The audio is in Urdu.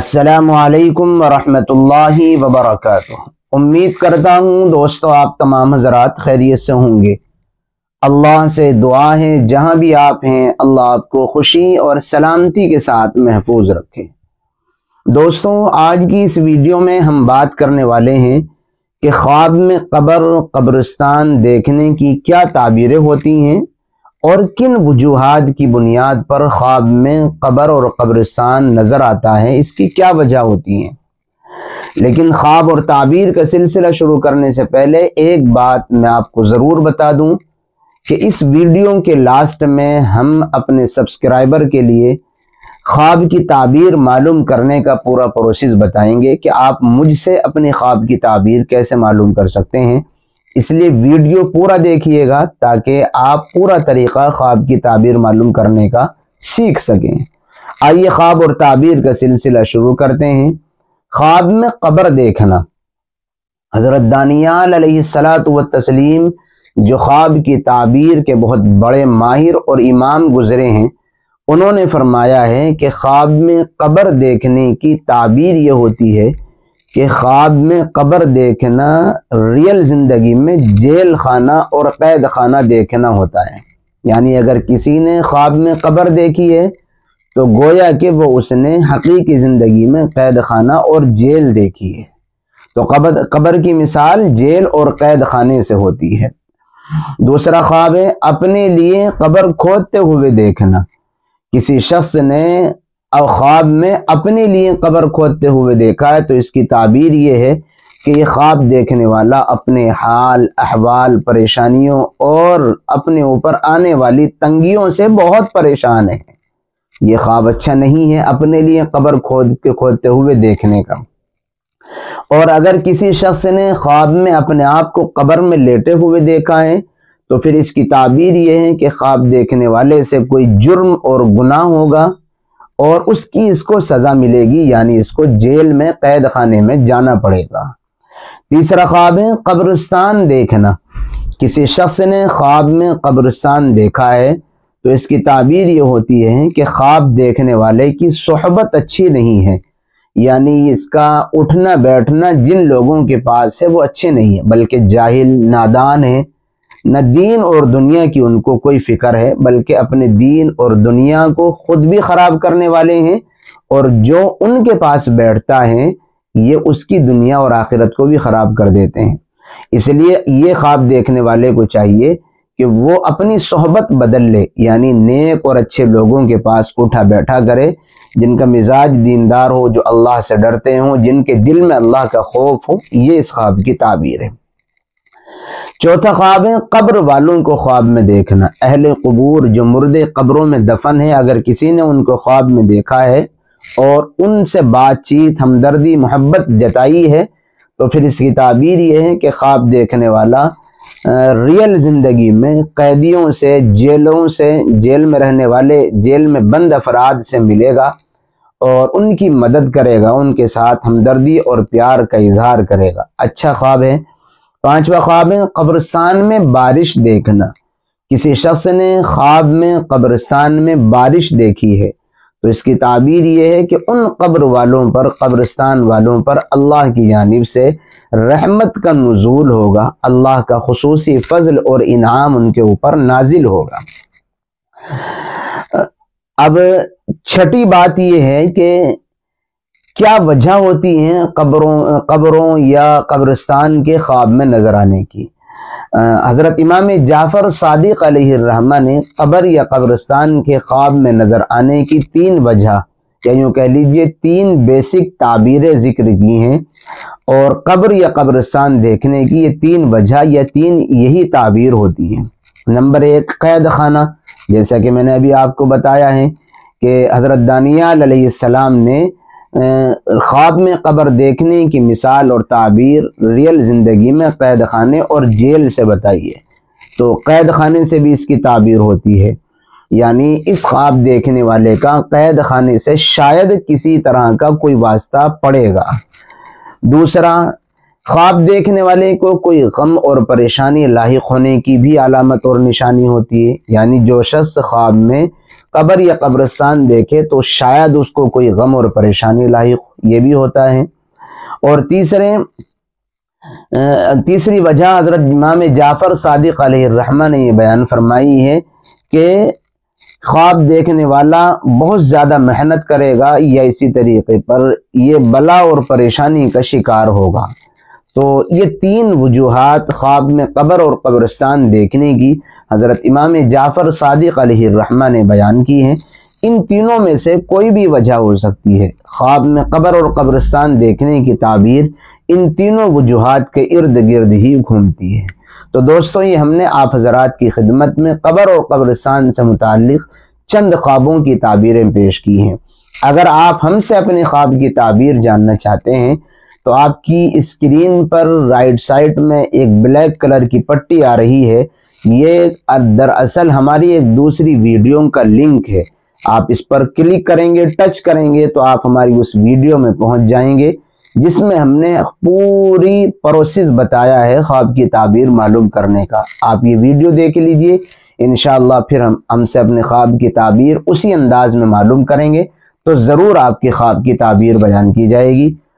السلام علیکم ورحمۃ اللہ وبرکاتہ۔ امید کرتا ہوں دوستو آپ تمام حضرات خیریت سے ہوں گے۔ اللہ سے دعا ہے، جہاں بھی آپ ہیں، اللہ آپ کو خوشی اور سلامتی کے ساتھ محفوظ رکھے۔ دوستوں آج کی اس ویڈیو میں ہم بات کرنے والے ہیں کہ خواب میں قبر قبرستان دیکھنے کی کیا تعبیریں ہوتی ہیں۔ اور کن وجوہات کی بنیاد پر خواب میں قبر اور قبرستان نظر آتا ہے؟ اس کی کیا وجہ ہوتی ہیں؟ لیکن خواب اور تعبیر کا سلسلہ شروع کرنے سے پہلے ایک بات میں آپ کو ضرور بتا دوں کہ اس ویڈیو کے لاسٹ میں ہم اپنے سبسکرائبر کے لیے خواب کی تعبیر معلوم کرنے کا پورا پروسیس بتائیں گے کہ آپ مجھ سے اپنے خواب کی تعبیر کیسے معلوم کر سکتے ہیں اس لیے ویڈیو پورا دیکھیے گا تاکہ آپ پورا طریقہ خواب کی تعبیر معلوم کرنے کا سیکھ سکیں۔ آئیے خواب اور تعبیر کا سلسلہ شروع کرتے ہیں۔ خواب میں قبر دیکھنا۔ حضرت دانیال علیہ السلاۃ و تسلیم جو خواب کی تعبیر کے بہت بڑے ماہر اور امام گزرے ہیں، انہوں نے فرمایا ہے کہ خواب میں قبر دیکھنے کی تعبیر یہ ہوتی ہے کہ خواب میں قبر دیکھنا ریل زندگی میں جیل خانہ اور قید خانہ دیکھنا ہوتا ہے۔ یعنی اگر کسی نے خواب میں قبر دیکھی ہے، تو گویا کہ وہ اس نے حقیقی زندگی میں قید خانہ اور جیل دیکھی ہے۔ تو قبر قبر کی مثال جیل اور قید خانے سے ہوتی ہے۔ دوسرا خواب ہے، اپنے لیے قبر کھودتے ہوئے دیکھنا۔ کسی شخص نے اور خواب میں اپنے لیے قبر کھودتے ہوئے دیکھا ہے، تو اس کی تعبیر یہ ہے کہ یہ خواب دیکھنے والا اپنے حال، احوال، پریشانیوں اور اپنے اوپر آنے والی تنگیوں سے بہت پریشان ہے۔ یہ خواب اچھا نہیں ہے اپنے لیے قبر کھود کے کھودتے ہوئے دیکھنے کا۔ اور اگر کسی شخص نے خواب میں اپنے آپ کو قبر میں لیٹے ہوئے دیکھا ہے، تو پھر اس کی تعبیر یہ ہے کہ خواب دیکھنے والے سے کوئی جرم اور گناہ ہوگا۔ اور اس کی اس کو سزا ملے گی یعنی اس کو جیل میں قید خانے میں جانا پڑے گا۔ تیسرا خواب ہے قبرستان دیکھنا۔ کسی شخص نے خواب میں قبرستان دیکھا ہے تو اس کی تعبیر یہ ہوتی ہے کہ خواب دیکھنے والے کی صحبت اچھی نہیں ہے۔ یعنی اس کا اٹھنا بیٹھنا جن لوگوں کے پاس ہے وہ اچھے نہیں ہیں، بلکہ جاہل، نادان ہیں۔ نہ دین اور دنیا کی ان کو کوئی فکر ہے، بلکہ اپنے دین اور دنیا کو خود بھی خراب کرنے والے ہیں۔ اور جو ان کے پاس بیٹھتا ہے، یہ اس کی دنیا اور آخرت کو بھی خراب کر دیتے ہیں۔ اس لیے یہ خواب دیکھنے والے کو چاہیے کہ وہ اپنی صحبت بدل لے یعنی نیک اور اچھے لوگوں کے پاس اٹھا بیٹھا کرے، جن کا مزاج دیندار ہو، جو اللہ سے ڈرتے ہوں، جن کے دل میں اللہ کا خوف ہو۔ یہ اس خواب کی تعبیر ہے۔ چوتھا خواب ہے، قبر والوں کو خواب میں دیکھنا۔ اہل قبور جو مردے قبروں میں دفن ہے اگر کسی نے ان کو خواب میں دیکھا ہے اور ان سے بات چیت، ہمدردی، محبت جتائی ہے، تو پھر اس کی تعبیر یہ ہے کہ خواب دیکھنے والا ریل زندگی میں قیدیوں سے، جیلوں سے، جیل میں رہنے والے، جیل میں بند افراد سے ملے گا اور ان کی مدد کرے گا، ان کے ساتھ ہمدردی اور پیار کا اظہار کرے گا۔ اچھا خواب ہے پانچواں خواب ہے قبرستان میں بارش دیکھنا۔ کسی شخص نے خواب میں قبرستان میں بارش دیکھی ہے تو اس کی تعبیر یہ ہے کہ ان قبر والوں پر، قبرستان والوں پر اللہ کی جانب سے رحمت کا نزول ہوگا۔ اللہ کا خصوصی فضل اور انعام ان کے اوپر نازل ہوگا۔ اب چھٹی بات یہ ہے کہ کیا وجہ ہوتی ہیں قبروں قبروں یا قبرستان کے خواب میں نظر آنے کی؟ حضرت امام جعفر صادق علیہ الرحمہ نے قبر یا قبرستان کے خواب میں نظر آنے کی تین وجہ، یا یوں کہہ لیجیے تین بیسک تعبیریں ذکر کی ہیں اور قبر یا قبرستان دیکھنے کی یہ تین وجہ یا تین یہی تعبیر ہوتی ہیں۔ نمبر ایک، قید خانہ، جیسا کہ میں نے ابھی آپ کو بتایا ہے کہ حضرت دانیال علیہ السلام نے خواب میں قبر دیکھنے کی مثال اور تعبیر ریل زندگی میں قید خانے اور جیل سے بتائیے تو قید خانے سے بھی اس کی تعبیر ہوتی ہے۔ یعنی اس خواب دیکھنے والے کا قید خانے سے شاید کسی طرح کا کوئی واسطہ پڑے گا۔ دوسرا خواب دیکھنے والے کو کوئی غم اور پریشانی لاحق ہونے کی بھی علامت اور نشانی ہوتی ہے۔ یعنی جو شخص خواب میں قبر یا قبرستان دیکھے تو شاید اس کو کوئی غم اور پریشانی لاحق یہ بھی ہوتا ہے۔ اور تیسرے تیسری وجہ حضرت امام جعفر صادق علیہ الرحمہ نے یہ بیان فرمائی ہے کہ خواب دیکھنے والا بہت زیادہ محنت کرے گا یا اسی طریقے پر یہ بلا اور پریشانی کا شکار ہوگا۔ تو یہ تین وجوہات خواب میں قبر اور قبرستان دیکھنے کی حضرت امام جعفر صادق علیہ الرحمہ نے بیان کی ہیں۔ ان تینوں میں سے کوئی بھی وجہ ہو سکتی ہے۔ خواب میں قبر اور قبرستان دیکھنے کی تعبیر ان تینوں وجوہات کے ارد گرد ہی گھومتی ہے۔ تو دوستوں یہ ہم نے آپ حضرات کی خدمت میں قبر اور قبرستان سے متعلق چند خوابوں کی تعبیریں پیش کی ہیں۔ اگر آپ ہم سے اپنے خواب کی تعبیر جاننا چاہتے ہیں تو آپ کی اسکرین پر رائٹ سائٹ میں ایک بلیک کلر کی پٹی آ رہی ہے۔ یہ دراصل ہماری ایک دوسری ویڈیو کا لنک ہے۔ آپ اس پر کلک کریں گے، ٹچ کریں گے تو آپ ہماری اس ویڈیو میں پہنچ جائیں گے، جس میں ہم نے پوری پروسیس بتایا ہے خواب کی تعبیر معلوم کرنے کا۔ آپ یہ ویڈیو دیکھ لیجیے۔ انشاءاللہ پھر ہم ہم سے اپنے خواب کی تعبیر اسی انداز میں معلوم کریں گے۔ تو ضرور آپ کی خواب کی تعبیر بیان کی جائے گی۔